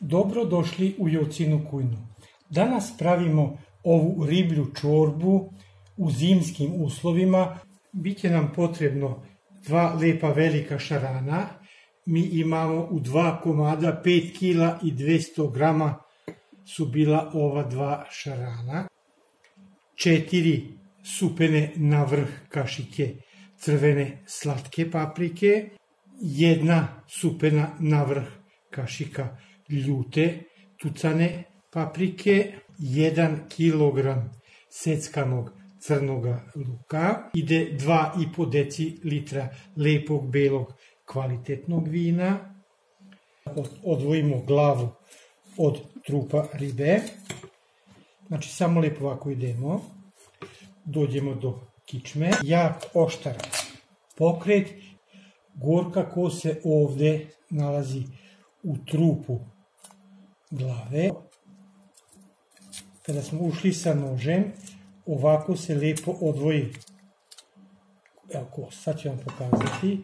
Dobro došli u Jocinu kujnu. Danas pravimo ovu riblju čorbu u zimskim uslovima. Biće nam potrebno dva lepa velika šarana. Mi imamo u dva komada 5 kg i 200 grama su bila ova dva šarana. Četiri supene na vrh kašike crvene slatke paprike. Jedna supena na vrh kašika ljute tucane paprike, 1 kg seckanog crnoga luka, ide 2,5 decilitra lepog belog kvalitetnog vina, odvojimo glavu od trupa ribe, znači samo lepo ovako idemo, dođemo do kičme, jak oštar pokret, gorka ko se ovde nalazi u trupu glave. Kada smo ušli sa nožem, ovako se lepo odvoji. Evo kost, sad ću vam pokazati.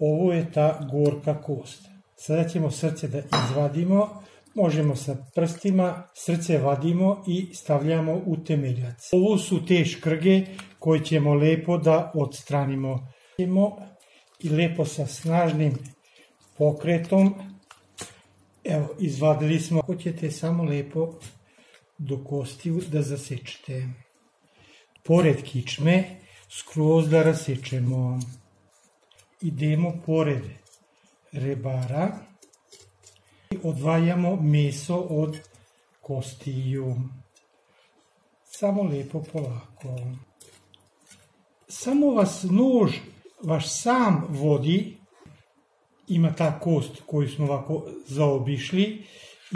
Ovo je ta gorka kost. Sada ćemo srce da izvadimo, možemo sa prstima, srce vadimo i stavljamo u temeljac. Ovo su te škrge koje ćemo lepo da odstranimo. I lepo sa snažnim pokretom Evo, izvadili smo. Hoćete samo lepo do kostiju da zasečete. Pored kičme, skroz da rasečemo. Idemo pored rebara. Odvajamo meso od kostiju. Samo lepo polako. Samo vas nož, vaš sam vodi ima ta kost koju smo ovako zaobišli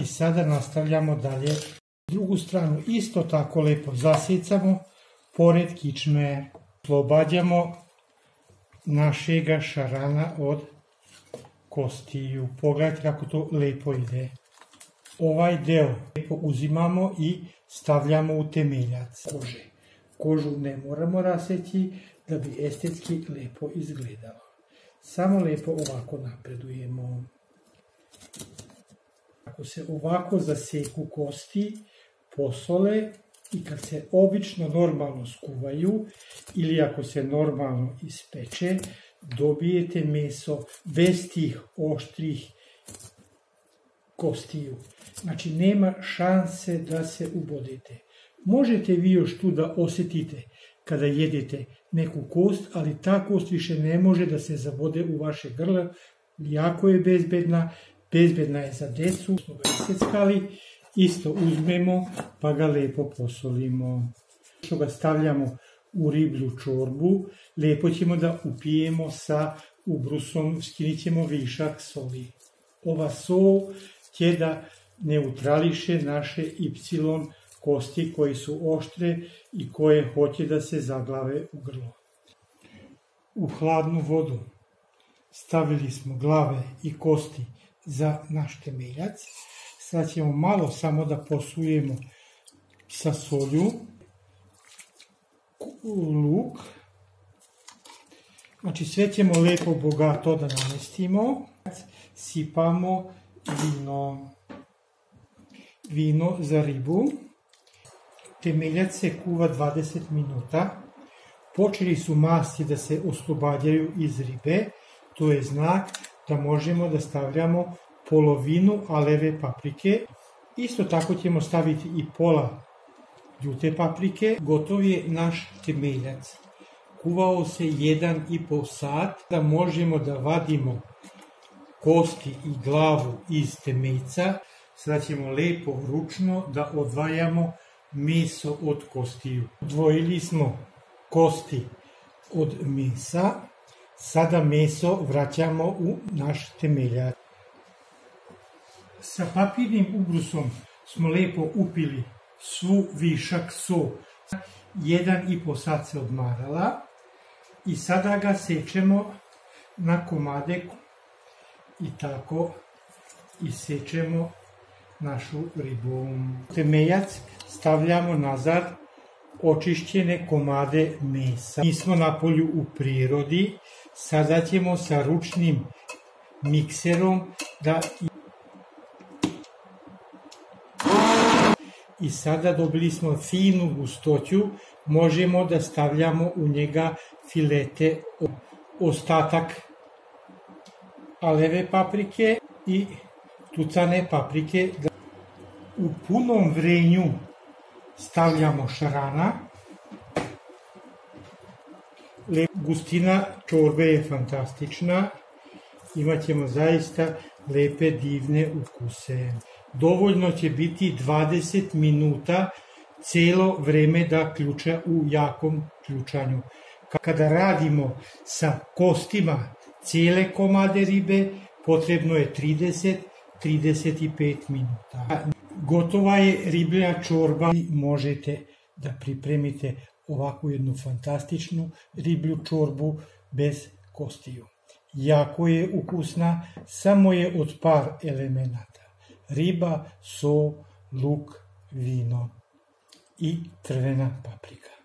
i sada nastavljamo dalje drugu stranu. Isto tako lepo zasecamo pored kičme, slobađamo našega šarana od kostiju. Pogledajte kako to lepo ide. Ovaj deo lepo uzimamo i stavljamo u temeljac kože. Kožu ne moramo raseći da bi estetski lepo izgledalo. Samo lepo ovako napredujemo. Ako se ovako zaseku kosti, posole i kad se obično normalno skuvaju ili ako se normalno ispeče, dobijete meso bez tih oštrih kostiju. Znači, nema šanse da se ubodete. Možete vi još tu da osetite kada jedete neku kost, ali ta kost više ne može da se zabode u vaše grlo, jako je bezbedna, bezbedna je za decu, smo ga iseckali, isto uzmemo pa ga lepo posolimo. Što ga stavljamo u riblju čorbu, lepo ćemo da upijemo sa ubrusom, skinit ćemo višak soli. Ova sol će da neutrališe naše y kosti koji su oštre i koje hoće da se zaglave u grlo. U hladnu vodu stavili smo glave i kosti za naš temeljac. Sad ćemo malo samo da posujemo sa solju luk. Znači sve ćemo lepo bogato da namestimo. Sipamo vino, vino za ribu. Temeljac se kuva 20 minuta. Počeli su masti da se oslobađaju iz ribe. To je znak da možemo da stavljamo polovinu aleve paprike. Isto tako ćemo staviti i pola ljute paprike. Gotov je naš temeljac. Kuvao se 1,5 sat da možemo da vadimo kosti i glavu iz temeljca. Sada ćemo lepo ručno da odvajamo meso od kostiju. Odvojili smo kosti od mesa, sada meso vraćamo u naš temeljac. Sa papirnim ubrusom smo lepo upili svu višak so. Jedan i po sat se odmarala i sada ga sečemo na komade i tako isečemo našu ribu. Temeljac stavljamo nazad očišćene komade mesa. Mi smo na polju u prirodi, sada ćemo sa ručnim mikserom da i sada dobili smo finu gustoću, možemo da stavljamo u njega filete ostatak aleve paprike i tucane paprike. U punom vrenju stavljamo šarana. Gustina čorbe je fantastična. Imaćemo zaista lepe divne ukuse. Dovoljno će biti 20 minuta celo vreme da ključa u jakom ključanju. Kada radimo sa kostima cijele komade ribe, potrebno je 30-35 minuta. Gotova je riblja čorba i možete da pripremite ovakvu jednu fantastičnu riblju čorbu bez kostiju. Jako je ukusna, samo je od par elemenata. Riba, so, luk, vino i crvena paprika.